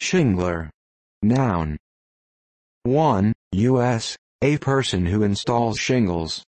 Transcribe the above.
Shingler. Noun. 1. U.S. A person who installs shingles.